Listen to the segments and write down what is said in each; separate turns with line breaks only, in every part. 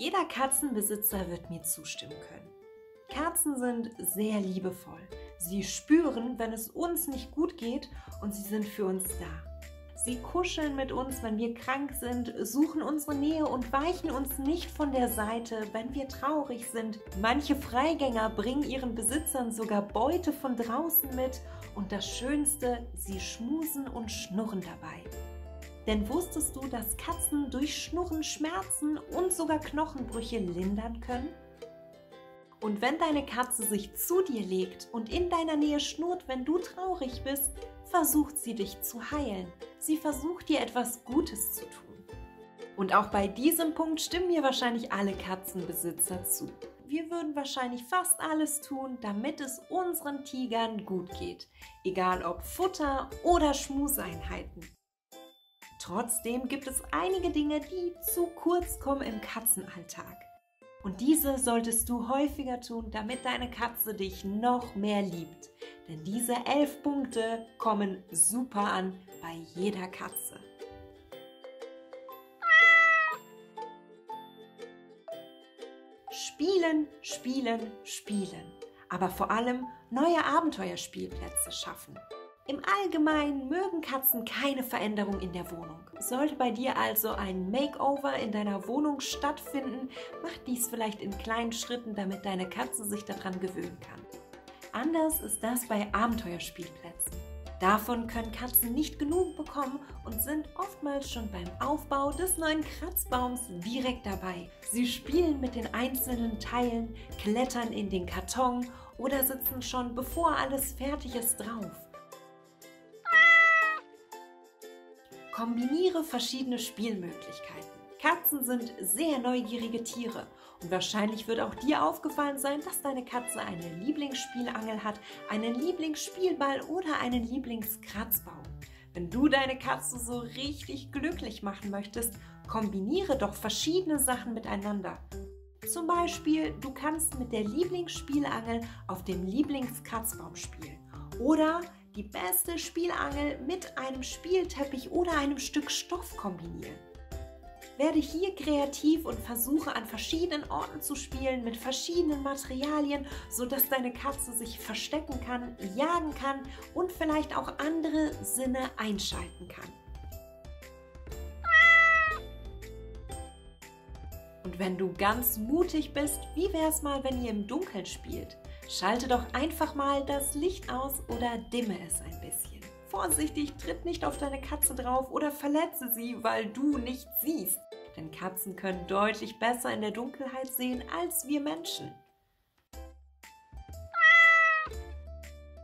Jeder Katzenbesitzer wird mir zustimmen können. Katzen sind sehr liebevoll. Sie spüren, wenn es uns nicht gut geht und sie sind für uns da. Sie kuscheln mit uns, wenn wir krank sind, suchen unsere Nähe und weichen uns nicht von der Seite, wenn wir traurig sind. Manche Freigänger bringen ihren Besitzern sogar Beute von draußen mit und das Schönste, sie schmusen und schnurren dabei. Denn wusstest du, dass Katzen durch Schnurren Schmerzen und sogar Knochenbrüche lindern können? Und wenn deine Katze sich zu dir legt und in deiner Nähe schnurrt, wenn du traurig bist, versucht sie dich zu heilen. Sie versucht dir etwas Gutes zu tun. Und auch bei diesem Punkt stimmen mir wahrscheinlich alle Katzenbesitzer zu. Wir würden wahrscheinlich fast alles tun, damit es unseren Tigern gut geht. Egal ob Futter oder Schmuseinheiten. Trotzdem gibt es einige Dinge, die zu kurz kommen im Katzenalltag. Und diese solltest du häufiger tun, damit deine Katze dich noch mehr liebt. Denn diese elf Punkte kommen super an bei jeder Katze. Spielen, spielen, spielen. Aber vor allem neue Abenteuerspielplätze schaffen. Im Allgemeinen mögen Katzen keine Veränderung in der Wohnung. Sollte bei dir also ein Makeover in deiner Wohnung stattfinden, mach dies vielleicht in kleinen Schritten, damit deine Katze sich daran gewöhnen kann. Anders ist das bei Abenteuerspielplätzen. Davon können Katzen nicht genug bekommen und sind oftmals schon beim Aufbau des neuen Kratzbaums direkt dabei. Sie spielen mit den einzelnen Teilen, klettern in den Karton oder sitzen schon bevor alles fertig ist drauf. Kombiniere verschiedene Spielmöglichkeiten. Katzen sind sehr neugierige Tiere und wahrscheinlich wird auch dir aufgefallen sein, dass deine Katze eine Lieblingsspielangel hat, einen Lieblingsspielball oder einen Lieblingskratzbaum. Wenn du deine Katze so richtig glücklich machen möchtest, kombiniere doch verschiedene Sachen miteinander. Zum Beispiel, du kannst mit der Lieblingsspielangel auf dem Lieblingskratzbaum spielen. Oder die beste Spielangel mit einem Spielteppich oder einem Stück Stoff kombinieren. Werde hier kreativ und versuche an verschiedenen Orten zu spielen mit verschiedenen Materialien, sodass deine Katze sich verstecken kann, jagen kann und vielleicht auch andere Sinne einschalten kann. Und wenn du ganz mutig bist, wie wär's mal, wenn ihr im Dunkeln spielt? Schalte doch einfach mal das Licht aus oder dimme es ein bisschen. Vorsichtig, tritt nicht auf deine Katze drauf oder verletze sie, weil du nichts siehst. Denn Katzen können deutlich besser in der Dunkelheit sehen als wir Menschen.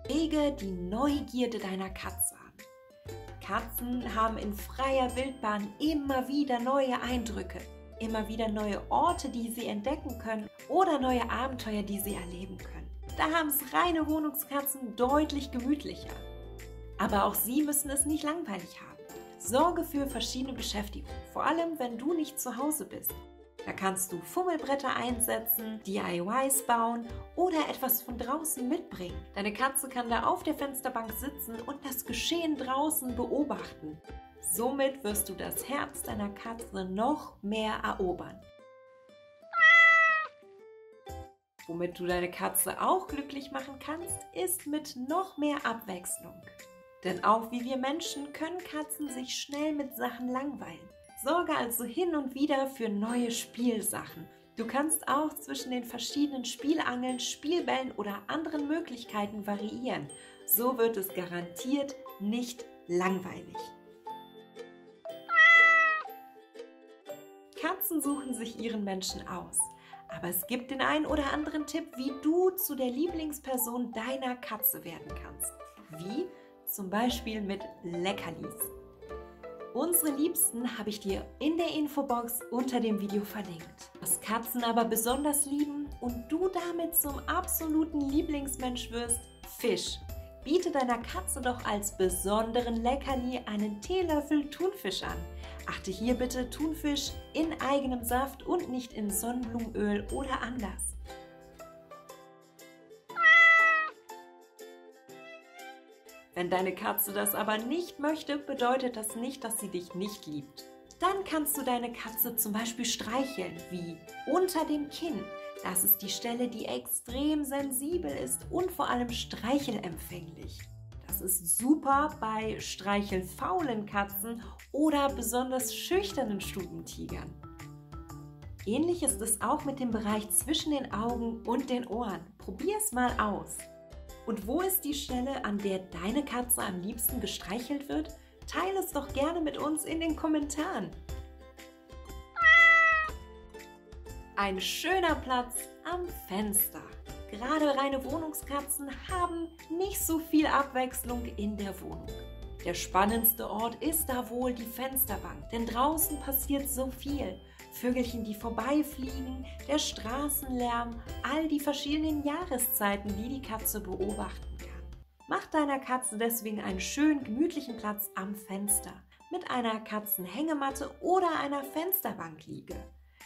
Rege die Neugierde deiner Katze an. Katzen haben in freier Wildbahn immer wieder neue Eindrücke, immer wieder neue Orte, die sie entdecken können oder neue Abenteuer, die sie erleben können. Da haben es reine Wohnungskatzen deutlich gemütlicher. Aber auch sie müssen es nicht langweilig haben. Sorge für verschiedene Beschäftigungen, vor allem wenn du nicht zu Hause bist. Da kannst du Fummelbretter einsetzen, DIYs bauen oder etwas von draußen mitbringen. Deine Katze kann da auf der Fensterbank sitzen und das Geschehen draußen beobachten. Somit wirst du das Herz deiner Katze noch mehr erobern. Womit du deine Katze auch glücklich machen kannst, ist mit noch mehr Abwechslung. Denn auch wie wir Menschen können Katzen sich schnell mit Sachen langweilen. Sorge also hin und wieder für neue Spielsachen. Du kannst auch zwischen den verschiedenen Spielangeln, Spielbällen oder anderen Möglichkeiten variieren. So wird es garantiert nicht langweilig. Katzen suchen sich ihren Menschen aus. Aber es gibt den einen oder anderen Tipp, wie du zu der Lieblingsperson deiner Katze werden kannst. Wie? Zum Beispiel mit Leckerlis. Unsere Liebsten habe ich dir in der Infobox unter dem Video verlinkt. Was Katzen aber besonders lieben und du damit zum absoluten Lieblingsmensch wirst, Fisch. Biete deiner Katze doch als besonderen Leckerli einen Teelöffel Thunfisch an. Achte hier bitte Thunfisch in eigenem Saft und nicht in Sonnenblumenöl oder anders. Wenn deine Katze das aber nicht möchte, bedeutet das nicht, dass sie dich nicht liebt. Dann kannst du deine Katze zum Beispiel streicheln, wie unter dem Kinn. Das ist die Stelle, die extrem sensibel ist und vor allem streichelempfänglich. Das ist super bei streichelfaulen Katzen oder besonders schüchternen Stubentigern. Ähnlich ist es auch mit dem Bereich zwischen den Augen und den Ohren. Probier es mal aus. Und wo ist die Stelle, an der deine Katze am liebsten gestreichelt wird? Teile es doch gerne mit uns in den Kommentaren. Ein schöner Platz am Fenster. Gerade reine Wohnungskatzen haben nicht so viel Abwechslung in der Wohnung. Der spannendste Ort ist da wohl die Fensterbank, denn draußen passiert so viel. Vögelchen, die vorbeifliegen, der Straßenlärm, all die verschiedenen Jahreszeiten, die die Katze beobachten kann. Mach deiner Katze deswegen einen schönen, gemütlichen Platz am Fenster mit einer Katzenhängematte oder einer Fensterbankliege.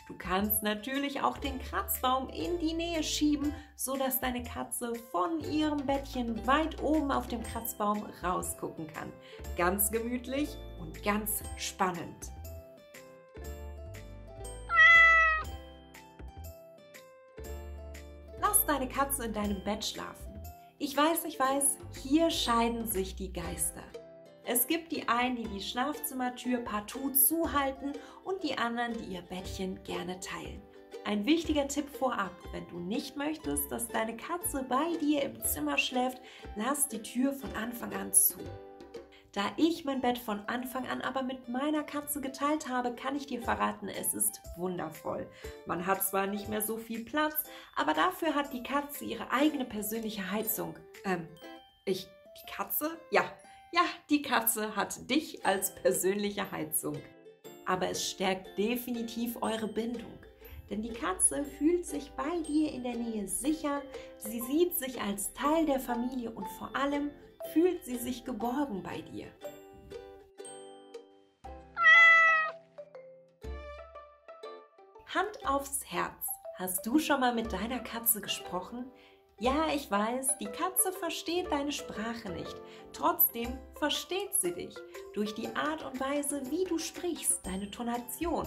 Du kannst natürlich auch den Kratzbaum in die Nähe schieben, sodass deine Katze von ihrem Bettchen weit oben auf dem Kratzbaum rausgucken kann. Ganz gemütlich und ganz spannend. Lass deine Katze in deinem Bett schlafen. Ich weiß, ich weiß, hier scheiden sich die Geister. Es gibt die einen, die die Schlafzimmertür partout zuhalten und die anderen, die ihr Bettchen gerne teilen. Ein wichtiger Tipp vorab, wenn du nicht möchtest, dass deine Katze bei dir im Zimmer schläft, lass die Tür von Anfang an zu. Da ich mein Bett von Anfang an aber mit meiner Katze geteilt habe, kann ich dir verraten, es ist wundervoll. Man hat zwar nicht mehr so viel Platz, aber dafür hat die Katze ihre eigene persönliche Heizung. Ähm, ich, die Katze? Ja, ja, die Katze hat dich als persönliche Heizung. Aber es stärkt definitiv eure Bindung. Denn die Katze fühlt sich bei dir in der Nähe sicher, sie sieht sich als Teil der Familie und vor allem fühlt sie sich geborgen bei dir. Hand aufs Herz. Hast du schon mal mit deiner Katze gesprochen? Ja, ich weiß, die Katze versteht deine Sprache nicht. Trotzdem versteht sie dich durch die Art und Weise, wie du sprichst, deine Tonation.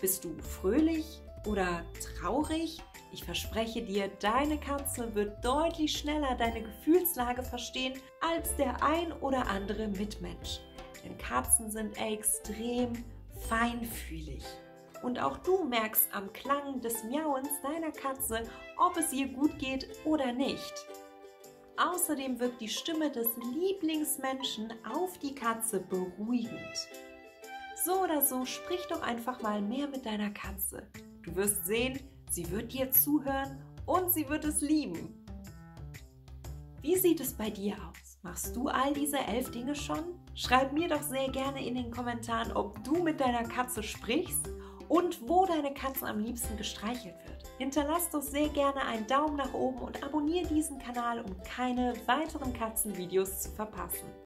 Bist du fröhlich oder traurig? Ich verspreche dir, deine Katze wird deutlich schneller deine Gefühlslage verstehen als der ein oder andere Mitmensch. Denn Katzen sind extrem feinfühlig. Und auch du merkst am Klang des Miauens deiner Katze, ob es ihr gut geht oder nicht. Außerdem wirkt die Stimme des Lieblingsmenschen auf die Katze beruhigend. So oder so, sprich doch einfach mal mehr mit deiner Katze. Du wirst sehen, Sie wird dir zuhören und sie wird es lieben. Wie sieht es bei dir aus? Machst du all diese elf Dinge schon? Schreib mir doch sehr gerne in den Kommentaren, ob du mit deiner Katze sprichst und wo deine Katze am liebsten gestreichelt wird. Hinterlass doch sehr gerne einen Daumen nach oben und abonniere diesen Kanal, um keine weiteren Katzenvideos zu verpassen.